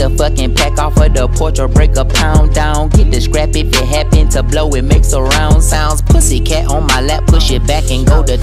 the fucking pack off of the porch or break a pound down. Get the scrap if it happen to blow, it makes a round sounds. Pussy cat on my lap, push it back and go to